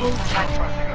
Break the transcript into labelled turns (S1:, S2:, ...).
S1: Double tap.